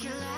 like you like